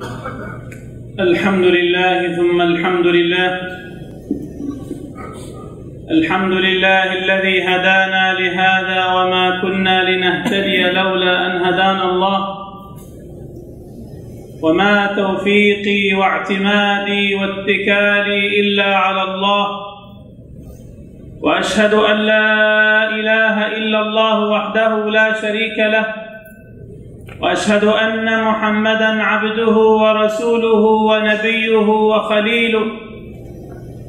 الحمد لله ثم الحمد لله. الحمد لله الذي هدانا لهذا وما كنا لنهتدي لولا أن هدانا الله. وما توفيقي واعتمادي واتكالي إلا على الله. وأشهد أن لا إله إلا الله وحده لا شريك له. وأشهد أن محمدا عبده ورسوله ونبيه وخليله.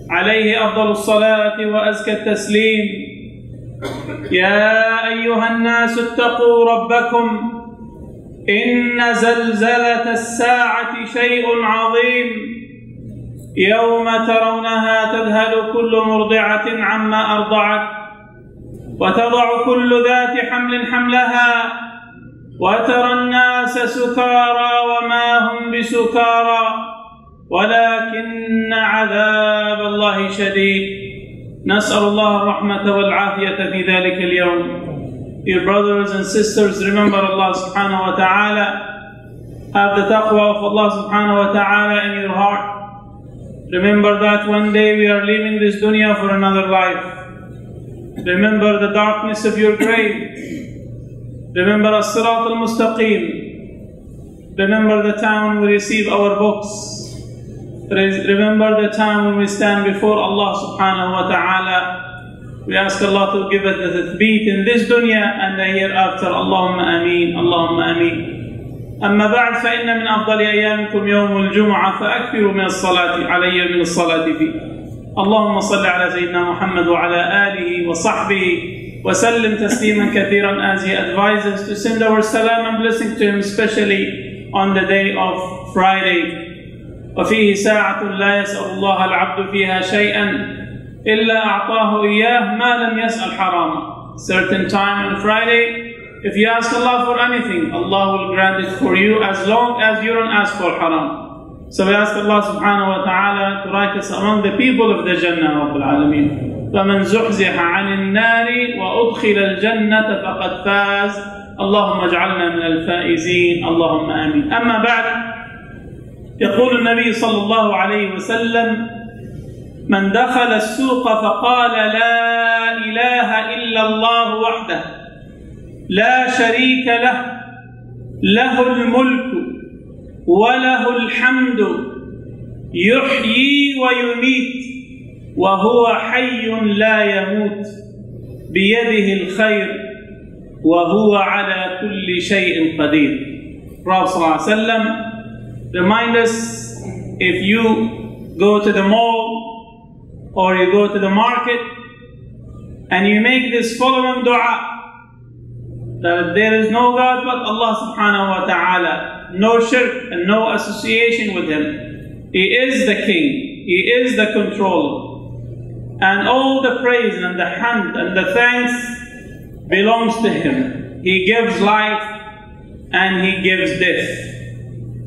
عليه أفضل الصلاة وأزكى التسليم. يا أيها الناس اتقوا ربكم إن زلزلة الساعة شيء عظيم. يوم ترونها تذهل كل مرضعة عما أرضعت. وتضع كل ذات حمل حملها. وترى الناس سكارى وما هم بسكارى ولكن عذاب الله شديد نسال الله الرحمه والعافيه في ذلك اليوم Dear brothers and sisters, remember Allah subhanahu wa ta'ala. Have the taqwa of Allah subhanahu wa ta'ala in your heart. Remember that one day we are leaving this dunya for another life. Remember the darkness of your grave. Remember as-sirat al-mustaqim. Remember the time when we receive our books. Remember the time when we stand before Allah subhanahu wa ta'ala. We ask Allah to give us the tathbeet in this dunya and the hereafter. Allahumma ameen. Allahumma ameen. أما بعد فإن من أفضل أيامكم يوم الجمعة فأكثروا من الصلاة علي من الصلاة فيه. اللهم صل على سيدنا محمد وعلى آله وصحبه وسلم تسليما كثيرا as he advises to send our salam and blessing to him especially on the day of Friday وفيه ساعة لا يسأل الله العبد فيها شيئا إلا أعطاه إياه ما لم يسأل حراما certain time on Friday if you ask Allah for anything Allah will grant it for you as long as you don't ask for haram so we ask Allah subhanahu wa ta'ala to write us among the people of the Jannah رب العالمين فمن زحزح عن النار وأدخل الجنة فقد فاز. اللهم اجعلنا من الفائزين. اللهم آمين. أما بعد يقول النبي صلى الله عليه وسلم من دخل السوق فقال لا إله إلا الله وحده لا شريك له له الملك وله الحمد يحيي ويميت. وهو حي لا يموت بيده الخير وهو على كل شيء قدير Prophet صلى الله عليه وسلم remind us if you go to the mall or you go to the market and you make this following dua that there is no God but Allah subhanahu wa ta'ala, no shirk and no association with Him. He is the King, He is the controller. And all the praise and the hamd and the thanks belongs to Him. He gives life and He gives death.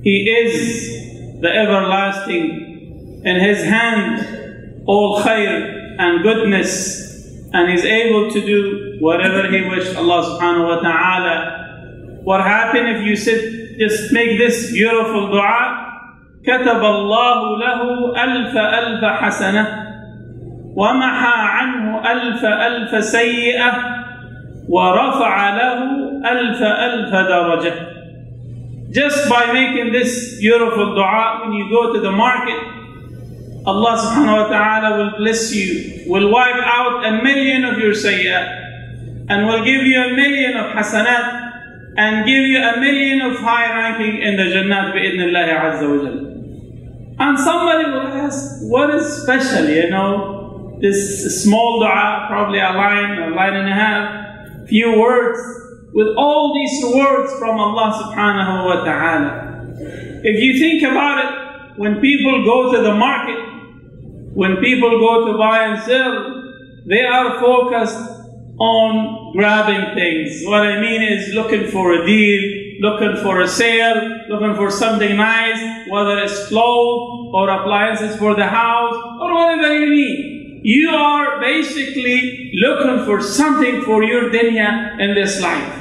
He is the everlasting. In His hand, all khair and goodness, and He's able to do whatever He wished. Allah subhanahu wa ta'ala. What happened if you sit, just make this beautiful dua? كتب الله له ألف ألف حسنة ومحى عنه ألف ألف سيئة ورفع له ألف ألف درجة Just by making this beautiful dua when you go to the market, Allah subhanahu wa ta'ala will bless you, will wipe out a million of your sayyat, and will give you a million of hasanat, and give you a million of high ranking in the Jannat bi'idhnillahi azza wa jalla. And somebody will ask, what is special, you know, This small dua, probably a line, a line and a half, few words, with all these rewards from Allah subhanahu wa ta'ala. If you think about it, when people go to the market, when people go to buy and sell, they are focused on grabbing things. What I mean is looking for a deal, looking for a sale, looking for something nice, whether it's clothes or appliances for the house or whatever you need. You are basically looking for something for your dunya in this life.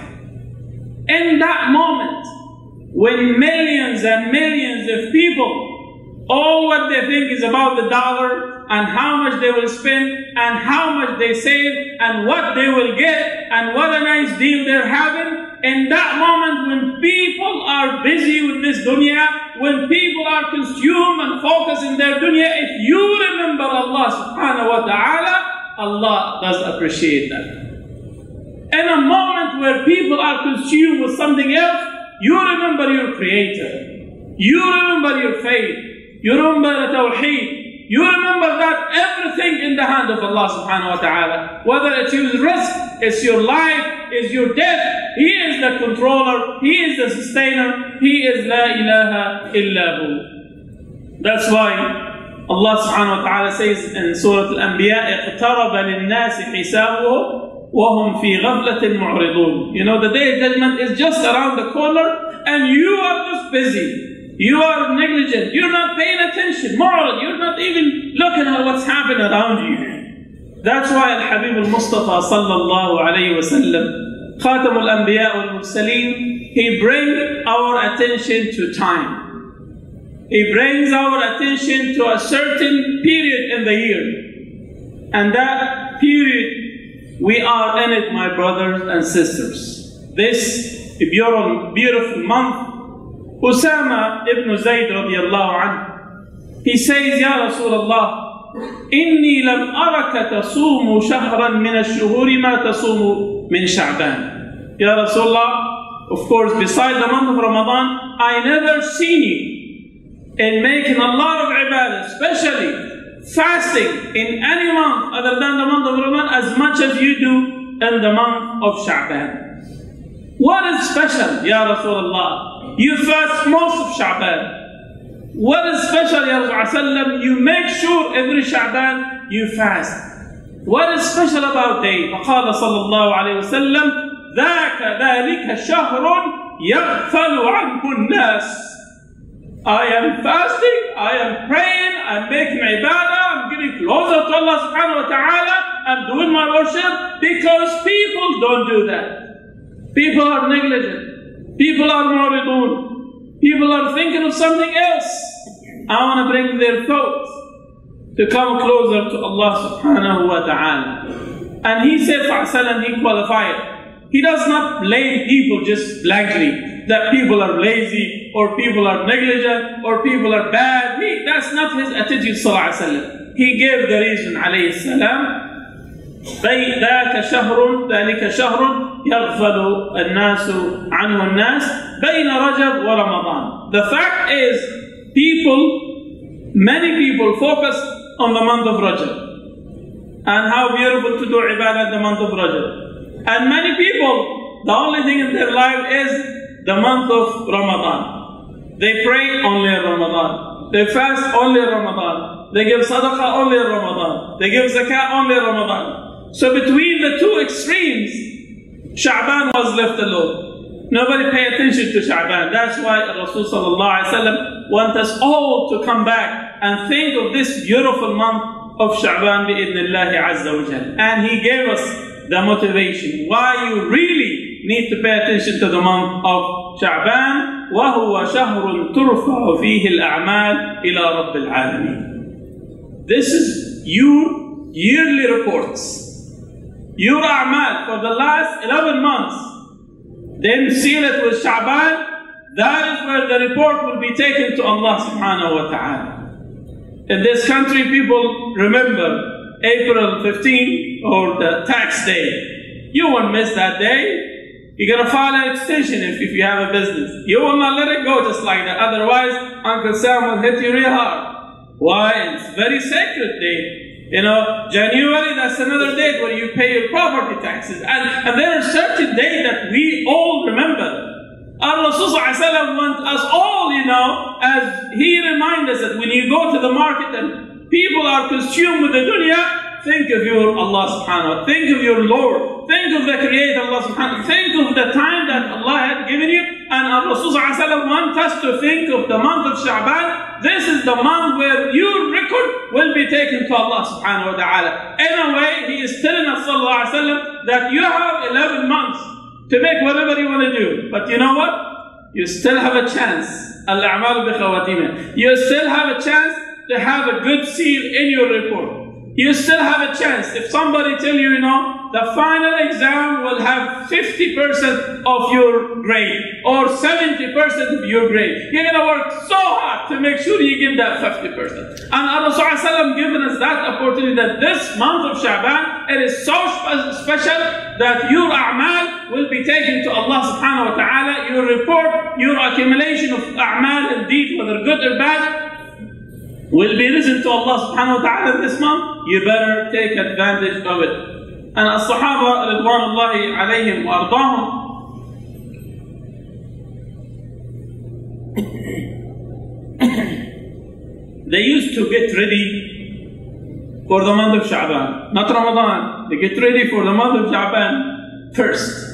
In that moment, when millions and millions of people, all what they think is about the dollar and how much they will spend and how much they save and what they will get and what a nice deal they're having. In that moment, when people are busy with this dunya, when people are consumed and focused in their dunya, if you remember Allah subhanahu wa ta'ala, Allah does appreciate that. In a moment where people are consumed with something else, you remember your Creator. You remember your faith. You remember the Tawheed. You remember that everything in the hand of Allah subhanahu wa ta'ala. Whether it's your risk, it's your life, it's your death. He is the controller. He is the sustainer. He is La ilaha illahu. That's why Allah subhanahu wa ta'ala says in Surah Al-Anbiya, اقترب للناس حسابهم وهم في غفلة معرضون. You know, the day of judgment is just around the corner and you are just busy. You are negligent. You're not paying attention. Moral. You're not even looking at what's happening around you. That's why Al-Habib al-Mustafa sallallahu alayhi wa sallam, Khatam al-Anbiya wal-Mursaleen, he brings our attention to time. He brings our attention to a certain period in the year. And that period, we are in it, my brothers and sisters. This beautiful month Usama ibn Zayd radiallahu anhu. He says, Ya Rasulullah, إني لم أرك تصوم شهرا من الشهور ما تصوم من شعبان. Ya Rasulullah, of course, beside the month of Ramadan, I never seen you in making a lot of ibadah, especially fasting in any month other than the month of Ramadan as much as you do in the month of Sha'ban. What is special, Ya Rasulullah? You fast most of Sha'ban. What is special, Ya Rasulullah? You make sure every Sha'ban you fast. What is special about day? فقال صلى الله عليه وسلم ذاك ذلك شهر يغفل عنه الناس I am fasting, I am praying, I'm making ibadah, I'm getting closer to Allah subhanahu wa ta'ala, I'm doing my worship because people don't do that. People are negligent. People are muridun. People are thinking of something else. I want to bring their thoughts to come closer to Allah subhanahu wa ta'ala. And he said, Fa'asalam, he qualified. He does not blame people just blankly, that people are lazy, or people are negligent, or people are bad. He, that's not his attitude, sallallahu alayhi wa He gave the reason, alayhi salam, ذاك شهر ذلك شهر يغفل الناس عنه الناس بين رجب ورمضان. The fact is, people, many people focus on the month of Rajab and how beautiful to do ibadah in the month of Rajab. And many people, the only thing in their life is the month of Ramadan. They pray only in Ramadan. They fast only in Ramadan. They give sadaqah only in Ramadan. They give zakah only in Ramadan. So between the two extremes, Sha'ban was left alone. Nobody pay attention to Sha'ban. That's why Rasul sallallahu wants us all to come back and think of this beautiful month of Sha'ban bi'idnillahi azza wa And he gave us the motivation why you really need to pay attention to the month of Sha'ban وهو شهر ترفع فيه الأعمال إلى رب العالمين. This is your yearly reports your a'mal for the last 11 months, then seal it with Sha'ban, that is where the report will be taken to Allah subhanahu wa ta'ala. In this country, people remember April 15 or the tax day. You won't miss that day. You're to file an extension if, if you have a business. You will not let it go just like that. Otherwise, Uncle Sam will hit you real hard. Why? It's very sacred day. You know, January, that's another date where you pay your property taxes. And, and there are certain days that we all remember. Our Rasul wants us all, you know, as he reminds us that when you go to the market and people are consumed with the dunya, think of your Allah subhanahu wa ta'ala. Think of your Lord. Think of the Creator Allah subhanahu wa ta'ala. Think of the time that Allah had given you. And our Rasul wants us to think of the month of Sha'ban this is the month where your record will be taken to Allah subhanahu wa ta'ala. In a way, He is telling us sallallahu alayhi wa that you have 11 months to make whatever you want to do. But you know what? you still have a chance. الأعمال بخواتيمها. You still have a chance to have a good seal in your report. You still have a chance. If somebody tell you, you know, the final exam will have 50% of your grade or 70% of your grade. You're going to work so hard to make sure you get that 50%. And Allah Subhanahu given us that opportunity that this month of Sha'ban, it is so special that your a'mal will be taken to Allah subhanahu wa ta'ala. Your report, your accumulation of a'mal and deeds, whether good or bad, will be listened to Allah subhanahu wa ta'ala this month, you better take advantage of it. And as-sahaba ridwanullahi alayhim wa ardahum they used to get ready for the month of Sha'ban, not Ramadan. They get ready for the month of Sha'ban first.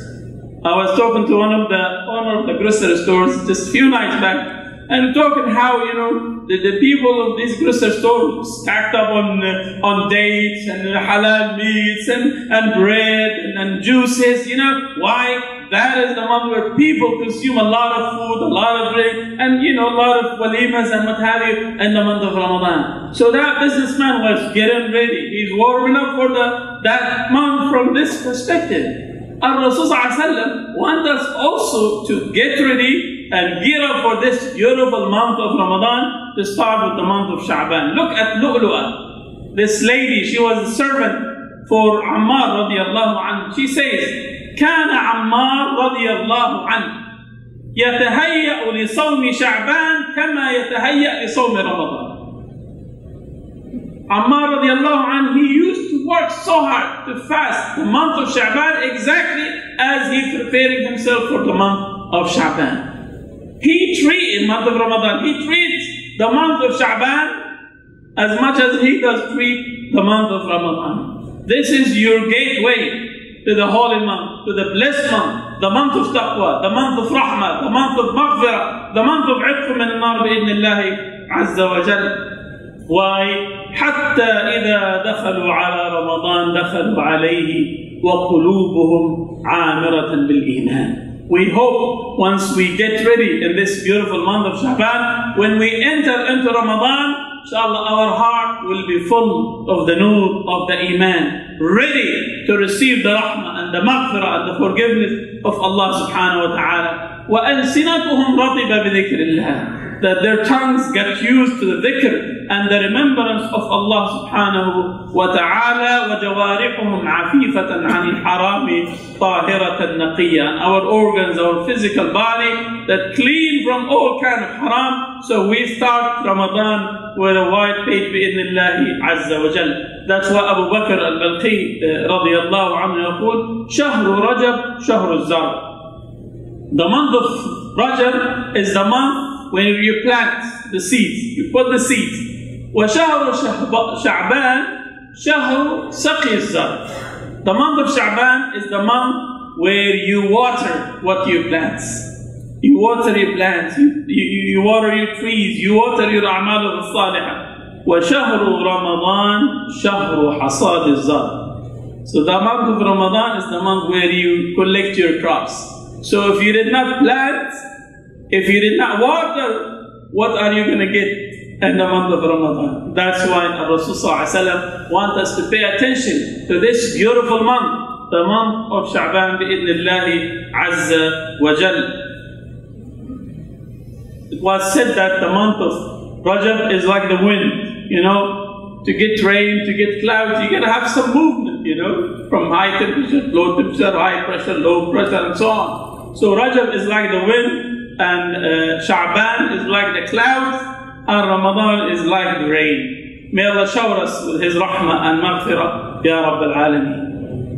I was talking to one of the owner of the grocery stores just a few nights back, and talking how you know the, the people of this grocery store stacked up on uh, on dates and halal meats and, and bread and, and juices. You know why? That is the month where people consume a lot of food, a lot of drink, and you know a lot of walimas and what have you in the month of Ramadan. So that businessman was getting ready. He's warming up for the that month from this perspective. And Rasulullah wants us also to get ready and gear up for this beautiful month of Ramadan to start with the month of Sha'ban. Look at Lu'lu'a. This lady, she was a servant for Ammar radiallahu anhu. She says, كان عمار رضي الله عنه يتهيأ لصوم شعبان كما يتهيأ لصوم رمضان. Ammar radiallahu anh, he used to work so hard to fast the month of Sha'ban exactly as he preparing himself for the month of Sha'ban. He treats, in month of Ramadan, he treats the month of Sha'ban as much as he does treat the month of Ramadan. This is your gateway to the holy month, to the blessed month, the month of taqwa, the month of rahmah, the month of maghfirah, the month of itqum من النار بإذن الله عز وجل Why? حتى إذا دخلوا على رمضان دخلوا عليه وقلوبهم عامرة بالإيمان. We hope once we get ready in this beautiful month of Sha'ban, when we enter into Ramadan, inshallah, our heart will be full of the nur of the Iman, ready to receive the rahmah and the maghfirah and the forgiveness of Allah subhanahu wa ta'ala. وَأَلْسِنَتُهُمْ رَطِبَ بِذِكْرِ اللَّهِ that their tongues get used to the dhikr and the remembrance of Allah subhanahu wa ta'ala وَجَوَارِحُهُمْ عَفِيفَةً عَنِ الْحَرَامِ طَاهِرَةً نَقِيًّا and our organs, our physical body that clean from all kind of haram. So we start Ramadan with a white page بإذن الله عز وجل. That's why Abu Bakr al-Balqi رضي الله عنه يقول شهر رجب شهر الزرع. The month of Rajab is the month when you plant the seeds, you put the seeds. وشهر شعبان شهر سقي الزرع. The month of Sha'ban is the month where you water what you plant. You water your plants, you, you, you water your trees, you water your أعمال الصالحة. وشهر رمضان شهر حصاد الزرع. So the month of Ramadan is the month where you collect your crops. So if you did not plant, if you did not water, what are you going to get in the month of Ramadan? That's why Rasulullah want us to pay attention to this beautiful month, the month of Sha'ban bi'idhnillahi azza wa jal. It was said that the month of Rajab is like the wind, you know, to get rain, to get clouds, you gotta have some movement, you know, from high temperature, low temperature, high pressure, low pressure, and so on. So Rajab is like the wind, and uh, Sha'ban is like the clouds, and Ramadan is like the rain. May Allah shower us with His rahmah and maghfirah, Ya Rabb al-Alamin.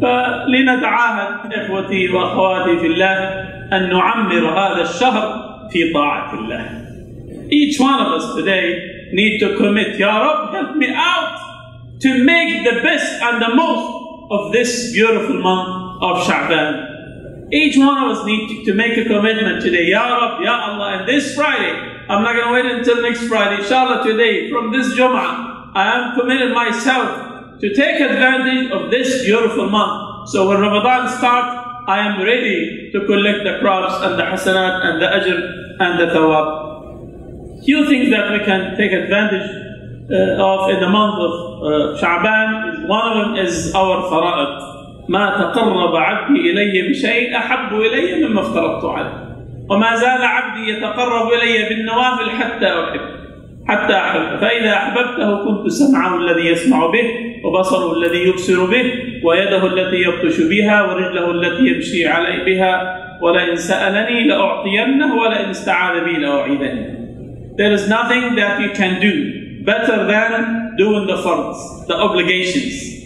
فلنتعاهد إخوتي وأخواتي في الله أن نعمر هذا الشهر في طاعة الله. Each one of us today need to commit, Ya Rabb, help me out to make the best and the most of this beautiful month of Sha'ban. Each one of us need to make a commitment today. Ya Rab, Ya Allah, and this Friday, I'm not going to wait until next Friday. Inshallah, today, from this Jum'ah, I am committed myself to take advantage of this beautiful month. So when Ramadan starts, I am ready to collect the crops and the hasanat and the ajr and the tawab. Few things that we can take advantage uh, of in the month of uh, Sha'ban, one of them is our fara'at. ما تقرب عبدي إلي بشيء أحب إلي مما افترضت عليه. وما زال عبدي يتقرب إلي بالنوافل حتى أحب حتى أحب. فإذا أحببته كنت سمعه الذي يسمع به وبصره الذي يبصر به ويده التي يبطش بها ورجله التي يمشي علي بها. ولئن سألني لأعطينه ولئن استعاذ بي لأعيذنه There is nothing that you can do better than doing the fards, the obligations.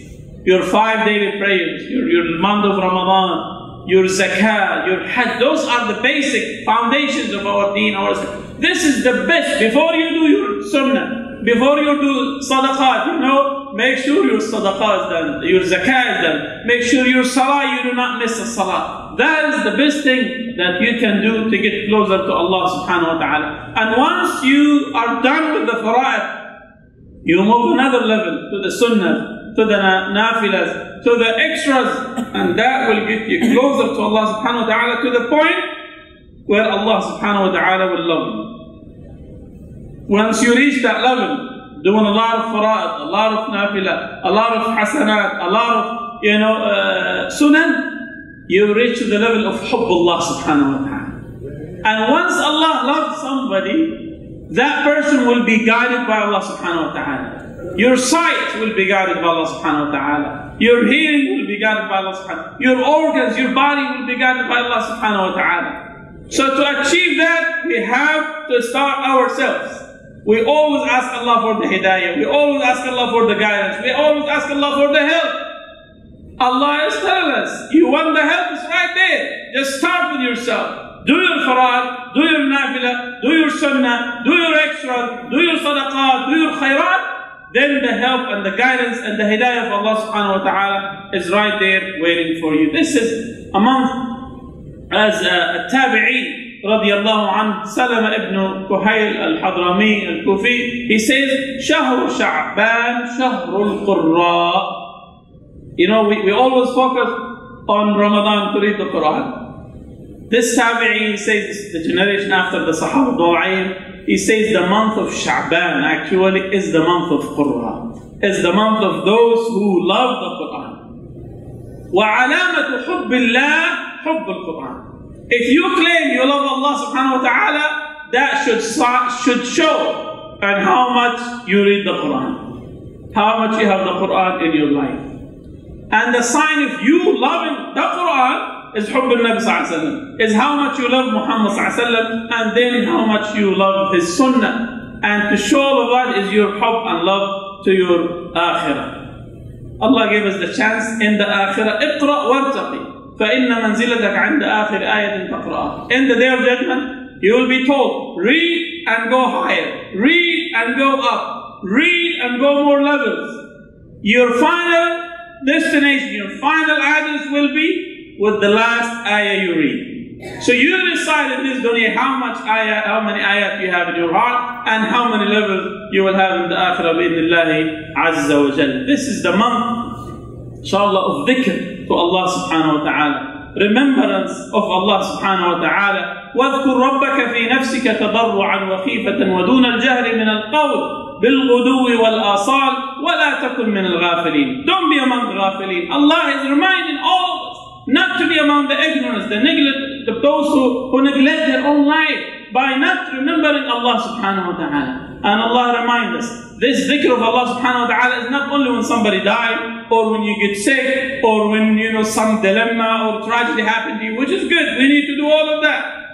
Your five daily prayers, your, your month of Ramadan, your zakah, your hajj, those are the basic foundations of our deen. Our, this is the best. Before you do your sunnah, before you do sadaqat, you know, make sure your sadaqah is done, your zakah is done. Make sure your salah, you do not miss a salah. That is the best thing that you can do to get closer to Allah subhanahu wa ta'ala. And once you are done with the fara'id, you move another level to the sunnah, to the nafilas, to the extras, and that will get you closer to Allah subhanahu wa ta'ala to the point where Allah subhanahu wa ta'ala will love you. Once you reach that level, doing a lot of fara'at, a lot of nafila, a lot of hasanat, a lot of, you know, uh, sunan, you reach the level of Allah subhanahu wa ta'ala. And once Allah loves somebody, that person will be guided by Allah subhanahu wa ta'ala. Your sight will be guided by Allah subhanahu wa ta'ala. Your hearing will be guided by Allah subhanahu wa ta'ala. Your organs, your body will be guided by Allah subhanahu wa ta'ala. So to achieve that, we have to start ourselves. We always ask Allah for the hidayah. We always ask Allah for the guidance. We always ask Allah for the help. Allah is telling us, you want the help, it's right there. Just start with yourself. Do your farad, do your nafila, do your sunnah, do your extra, do your sadaqah, do your khairat, then the help and the guidance and the hidayah of Allah subhanahu wa ta'ala is right there waiting for you. This is a month as a, a tabi'i radiallahu anhu, Salama ibn Kuhayl al-Hadrami al-Kufi, he says, شهر شعبان شهر القراء. You know, we, we always focus on Ramadan to read the Quran. This tabi'i says, the generation after the Sahaba Du'aym, he says the month of Sha'ban actually is the month of Quran. Is the month of those who love the Quran. وعلامة حب الله حب القرآن. If you claim you love Allah subhanahu wa ta'ala, that should, should show and how much you read the Quran. How much you have the Quran in your life. And the sign of you loving the Quran is حب النبي صلى الله عليه وسلم is how much you love Muhammad صلى الله عليه وسلم and then how much you love his sunnah and to show all of that is your حب and love to your akhirah Allah gave us the chance in the akhirah اقرأ وارتقي فإن منزلتك عند آخر آية تقرأها in the day of judgment you will be told read and go higher read and go up read and go more levels your final destination your final address will be with the last ayah you read. So you decide in this dunya how much ayah, how many ayat you have in your heart, and how many levels you will have in the akhirah bi'idhnillahi azza wa jal. This is the month, inshallah, of dhikr to Allah subhanahu wa ta'ala. Remembrance of Allah subhanahu wa ta'ala. واذكر ربك في نفسك تضرعا وخيفة ودون الجهر من القول بالغدو والآصال ولا تكن من الغافلين. Don't be among the ghafilin. Allah is reminding all of us not to be among the ignorance, the neglect, the those who, who neglect their own life by not remembering Allah subhanahu wa ta'ala. And Allah reminds us, this dhikr of Allah subhanahu wa ta'ala is not only when somebody died, or when you get sick, or when you know some dilemma or tragedy happened to you, which is good. We need to do all of that.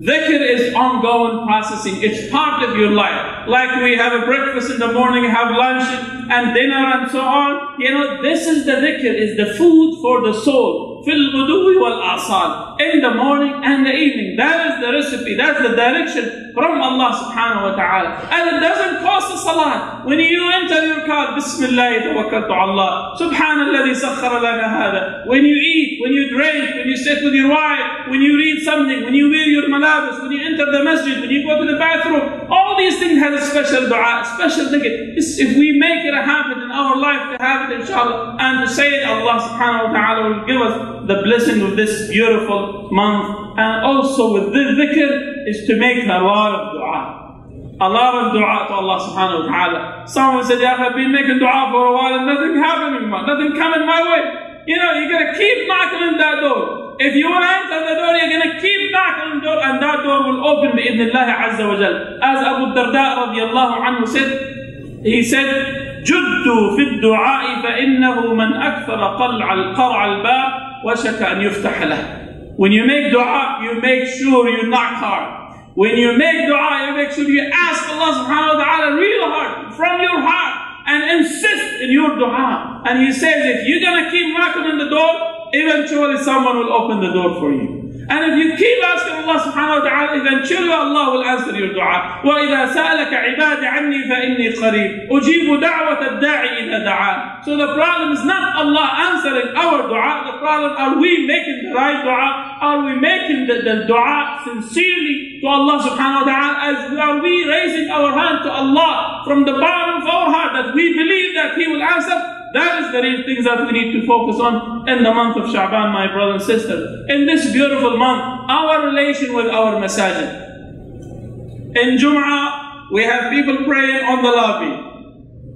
Dhikr is ongoing processing. It's part of your life. Like we have a breakfast in the morning, have lunch and dinner and so on. You know, this is the dhikr, is the food for the soul. في الغدو والآصال. In the morning and the evening. That is the recipe, that's the direction from Allah subhanahu wa ta'ala. And it doesn't cost a salat. When you enter your car, Bismillah tawakkaltu Allah. Subhanallah sakhara lana hada. When you eat, when you drink, when you sit with your wife, when you read something, when you wear your malabas, when you enter the masjid, when you go to the bathroom, all these things have a special dua, special dhikr. If we make it a habit in our life to have it, inshallah, and to say it, Allah subhanahu wa ta'ala will give us the blessing of this beautiful month. And also with the dhikr is to make a lot of dua. A lot of dua to Allah subhanahu wa ta'ala. Someone said, Yeah, I've been making dua for a while and nothing happening, nothing coming my way. You know, you're going to keep knocking on that door. If you want to enter the door, you're going to keep knocking on the door, and that door will open bi'idhnillah azza wa jal. As Abu Darda radiallahu anhu said, he said, جدوا في الدعاء فإنه من أكثر قلع القرع الباب وشك أن يفتح له. when you make dua, you make sure you knock hard. When you make dua, you make sure you ask Allah subhanahu wa ta'ala real hard, from your heart and insist in your dua. And he says, if you're to keep knocking on the door, eventually someone will open the door for you. And if you keep asking Allah subhanahu wa ta'ala, eventually Allah will answer your dua. وَإِذَا سَأَلَكَ عِبَادِ عَنِّي فَإِنِّي قَرِيبٌ أُجِيبُ دَعْوَةَ الدَّاعِ إِذَا دَعَانِ So the problem is not Allah answering our dua. The problem, are we making the right dua? Are we making the, the dua sincerely to Allah subhanahu wa ta'ala? As are we raising our hand to Allah from the bottom of our heart that we believe that He will answer? That is the real things that we need to focus on in the month of Sha'ban, my brother and sister. In this beautiful month, our relation with our masajid. In Jum'ah, we have people praying on the lobby.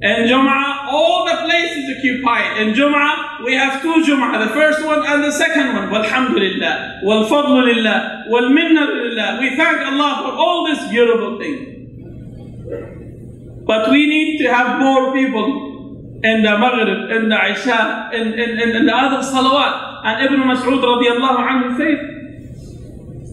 In Jum'ah, all the places occupied. In Jum'ah, we have two Jum'ah, the first one and the second one. Walhamdulillah, walfadlu lillah, walminna lillah. We thank Allah for all this beautiful thing. But we need to have more people in the Maghrib, in the Isha, in, in, in, in the other salawat. And Ibn Mas'ud radiallahu anhu said,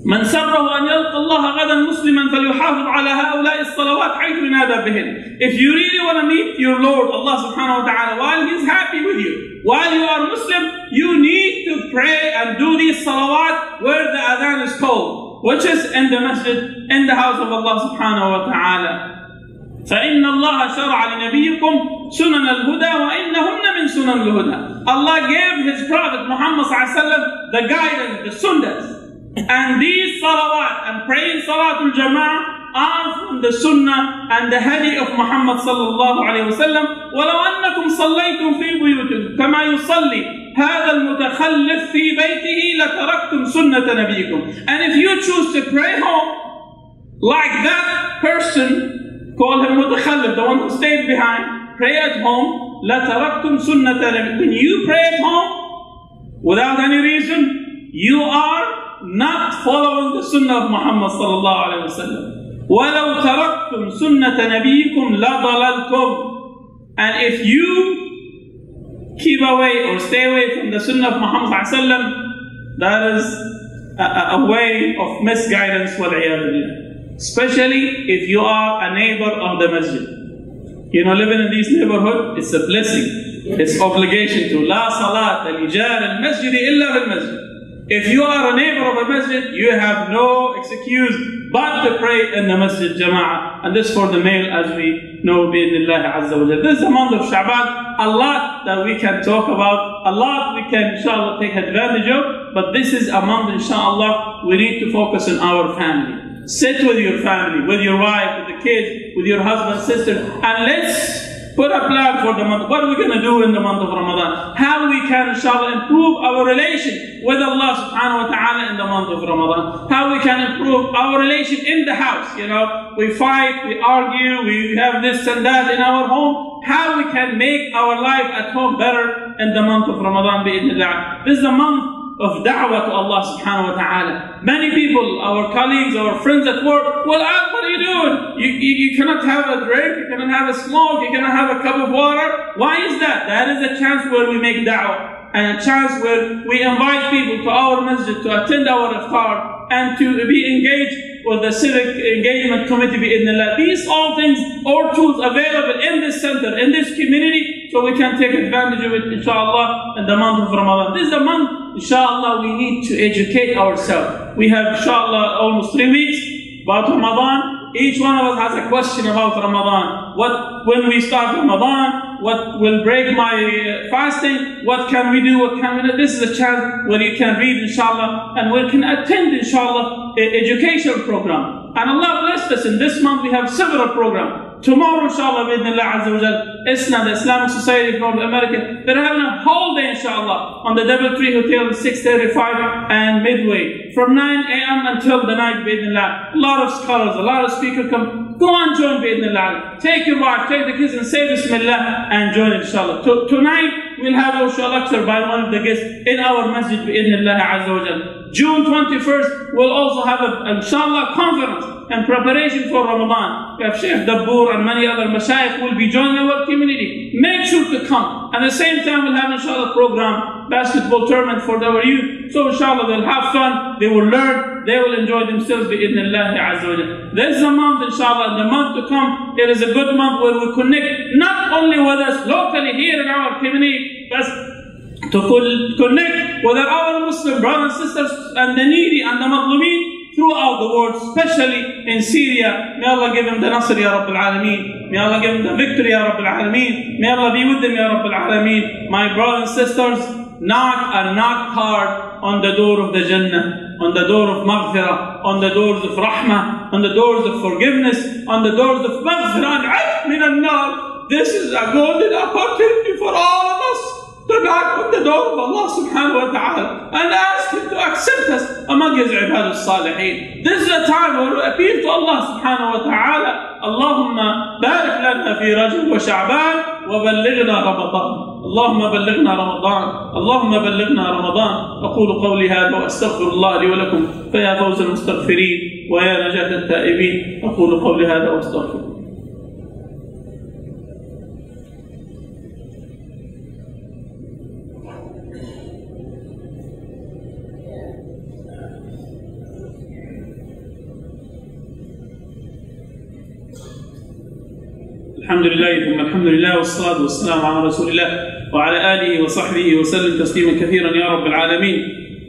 من سره أن يلقى الله غدا مسلما فليحافظ على هؤلاء الصلوات حيث ينادى بهن. If you really want to meet your Lord Allah subhanahu wa ta'ala while He's happy with you, while you are Muslim, you need to pray and do these salawat where the adhan is called, which is in the masjid, in the house of Allah subhanahu wa ta'ala. فإن الله شرع لنبيكم سنن الهدى وإنهن من سنن الهدى. Allah gave His Prophet Muhammad sallam, the guidance, the sunnahs. And these salawat and praying salatul jama'ah are from the sunnah and the hadith of Muhammad sallallahu alayhi wa sallam. ولو أنكم صليتم في بيوتكم كما يصلي هذا المتخلف في بيته لتركتم سنة نبيكم. And if you choose to pray home like that person Call him mutakhallif, the one who stayed behind. Pray at home. La taraktum sunnata When you pray at home, without any reason, you are not following the sunnah of Muhammad sallallahu alayhi wa sallam. وَلَوْ تَرَكْتُمْ سُنَّةَ نَبِيِّكُمْ لَضَلَلْتُمْ And if you keep away or stay away from the sunnah of Muhammad sallallahu alayhi wa sallam, that is a, a, way of misguidance, وَالْعِيَاذُ especially if you are a neighbor of the masjid. You know, living in this neighborhood, it's a blessing. It's obligation to la salat al-ijar al-masjid illa bil-masjid. If you are a neighbor of a masjid, you have no excuse but to pray in the masjid jama'ah. And this for the male as we know bi'idhnillah azza wa This is the month of Sha'ban. A lot that we can talk about, a lot we can inshallah take advantage of. But this is a month inshallah we need to focus on our family. Sit with your family, with your wife, with the kids, with your husband, sister, and let's put a plan for the month. What are we going to do in the month of Ramadan? How we can, inshallah, improve our relation with Allah subhanahu wa ta'ala in the month of Ramadan. How we can improve our relation in the house. You know, we fight, we argue, we have this and that in our home. How we can make our life at home better in the month of Ramadan. This is the month of da'wah to Allah subhanahu wa ta'ala. Many people, our colleagues, our friends at work, well, ah, what are you doing? You, you, you, cannot have a drink, you cannot have a smoke, you cannot have a cup of water. Why is that? That is a chance where we make da'wah and a chance where we invite people to our masjid to attend our iftar and to be engaged with the civic engagement committee bi'idhnillah. These all things or tools available in this center, in this community, so we can take advantage of it, inshallah, in the month of Ramadan. This is the month, inshallah, we need to educate ourselves. We have, inshallah, almost three weeks about Ramadan. Each one of us has a question about Ramadan. What, when we start Ramadan, what will break my uh, fasting? What can we do? What can we do? This is a chance where you can read, inshallah, and we can attend, inshallah, an educational program And Allah blessed us in this month. We have several programs. Tomorrow, inshallah, bi'idhnillah azza wa jal, ISNA, the Islamic Society of North America, they're having a whole day, inshallah, on the Double Tree Hotel, 635 and Midway, from 9 a.m. until the night, bi'idhnillah. A lot of scholars, a lot of speakers come. Go and join, bi'idhnillah. Take your wife, take the kids, and say Bismillah, and join, inshallah. To- tonight, we'll have a lecture by one of the guests in our masjid, bi'idhnillah azza wa jal. June 21st, we'll also have a, inshallah, conference in preparation for Ramadan. We have Sheikh Dabur and many other mashayikh will be joining our community. Make sure to come. At the same time, we'll have inshallah program, basketball tournament for our youth. So inshallah, they'll have fun, they will learn, they will enjoy themselves bi'idhnillahi azza. This is a month, inshallah, the month to come, it is a good month where we connect not only with us locally here in our community, but to connect with our Muslim brothers and sisters and the needy and the madlumin throughout the world, especially in Syria. May Allah give them the Nasr, Ya Rabbil Alameen. May Allah give them the victory, Ya Rabbil Alameen. May Allah be with them, Ya Rabbil Alameen. My brothers and sisters, knock and knock hard on the door of the Jannah, on the door of Maghfirah, on the doors of Rahmah, on the doors of forgiveness, on the doors of Maghfirah and Atq min. This is a golden opportunity for all of us knock on the subhanahu wa ta'ala and ask Him to accept us among His ibad al-salihin. This is a time where we appeal to Allah wa ta'ala. اللهم بارك لنا في رجب وشعبان وبلغنا رمضان. اللهم بلغنا رمضان. اللهم بلغنا رمضان. أقول قولي هذا وأستغفر الله لي ولكم. فيا فوز المستغفرين ويا نجاة التائبين. أقول قولي هذا وأستغفر. الحمد لله ثم الحمد لله والصلاة والسلام على رسول الله وعلى آله وصحبه وسلم تسليما كثيرا يا رب العالمين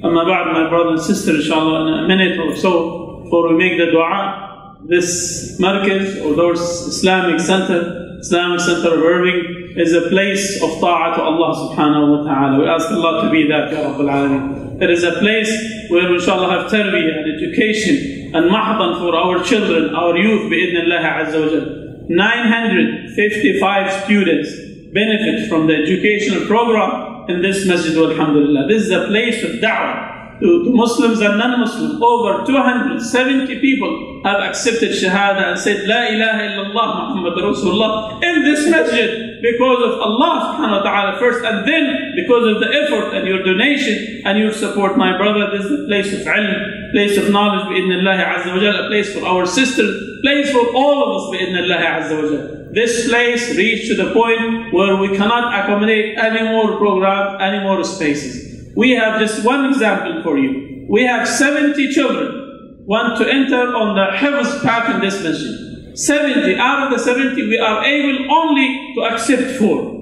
أما بعد my brother and sister inshallah in a minute or so before we make the dua this markaz or those Islamic center Islamic center of Irving is a place of ta'ah to Allah subhanahu wa ta'ala we ask Allah to be that Ya Rabbil Alameen it is a place where we inshallah have tarbiyah and education and mahdan for our children our youth bi'idhnillah azza wa jalla 955 students benefit from the educational program in this masjid, alhamdulillah. This is a place of da'wah to, to Muslims and non-Muslims. Over 270 people have accepted Shahada and said, La ilaha illallah Muhammad Rasulullah in this masjid because of Allah subhanahu wa ta'ala first and then because of the effort and your donation and your support. My brother, this is a place of ilm, place of knowledge, bi'idhnillah azza wa jal, a place for our sisters, place for all of us, bi'idhnillah azza wa jal. This place reached to the point where we cannot accommodate any more programs, any more spaces. We have just one example for you. We have 70 children want to enter on the Hifz path in this masjid. 70. Out of the 70, we are able only to accept four.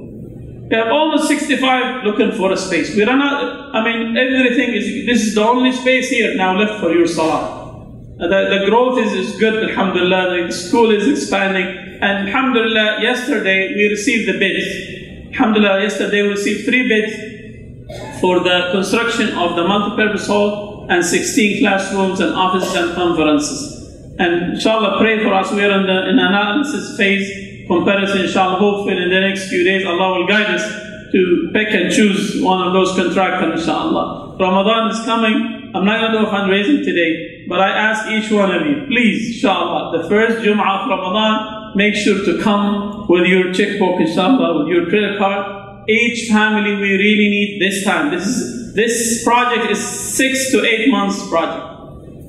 We have almost 65 looking for a space. We run out, I mean, everything is, this is the only space here now left for your salah. The, the growth is, is good, alhamdulillah. The school is expanding. And alhamdulillah, yesterday we received the bids. Alhamdulillah, yesterday we received three bids for the construction of the multi-purpose hall and 16 classrooms and offices and conferences. And inshallah, pray for us. We are in the in analysis phase, comparison, inshallah. Hopefully, in the next few days, Allah will guide us to pick and choose one of those contractors, inshallah. Ramadan is coming. I'm not going to do fundraising today, but I ask each one of you, please, inshallah, the first Jum'ah of Ramadan, make sure to come with your checkbook, inshallah, with your credit card. Each family we really need this time. This is this project is six to eight months project.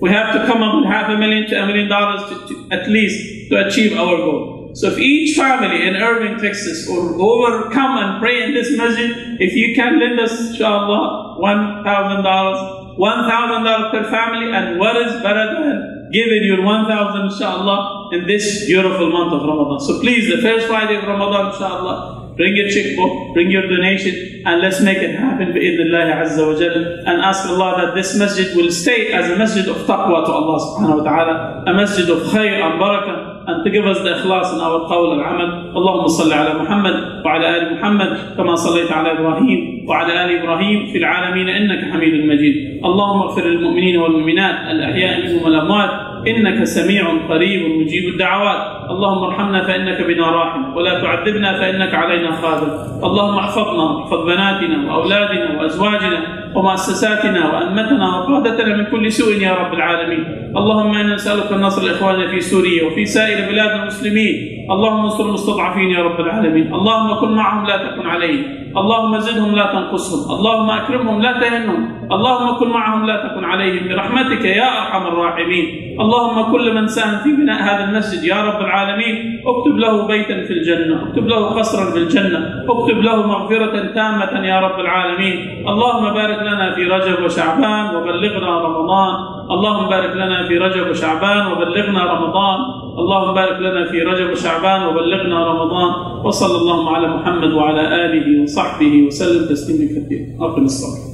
We have to come up with half a million to a million dollars to, to, at least to achieve our goal. So if each family in Irving, Texas, or overcome and pray in this masjid, if you can lend us, inshallah, one thousand dollars, one thousand dollars per family, and what is better than giving your one thousand, inshallah, in this beautiful month of Ramadan. So please, the first Friday of Ramadan, inshallah, bring your checkbook, bring your donation, and let's make it happen bi'idhnillah azza wa jal. And ask Allah that this masjid will stay as a masjid of taqwa to Allah subhanahu wa ta'ala, a masjid of khair and barakah, and to give us the ikhlas in our qawl and amal. اللهم صل على محمد وعلى ال محمد كما صليت على إبراهيم وعلى ال إبراهيم في العالمين انك حميد مجيد. اللهم اغفر للمؤمنين والمؤمنات الاحياء منهم والاموات إنك سميع قريب مجيب الدعوات. اللهم ارحمنا فإنك بنا راحم ولا تعذبنا فإنك علينا قادر اللهم احفظنا واحفظ بناتنا وأولادنا وأزواجنا ومؤسساتنا وأمتنا وقادتنا من كل سوء يا رب العالمين. اللهم إنا نسألك النصر لإخواننا في سوريا وفي سائر بلاد المسلمين. اللهم انصر المستضعفين يا رب العالمين. اللهم كن معهم لا تكن عليهم. اللهم زدهم لا تنقصهم. اللهم أكرمهم لا تهنهم. اللهم كن معهم لا تكن عليهم. برحمتك يا أرحم الراحمين. اللهم كل من ساهم في بناء هذا المسجد يا رب العالمين. اكتب له بيتا في الجنة. اكتب له قصرا في الجنة. اكتب له مغفرة تامة يا رب العالمين. اللهم بارك لنا في رجب وشعبان وبلغنا رمضان. اللهم بارك لنا في رجب وشعبان وبلغنا رمضان. اللهم بارك لنا في رجب وشعبان وبلغنا رمضان. وصلى اللهم على محمد وعلى آله وصحبه وسلم تسليما كثيرا. أقم الصلاة.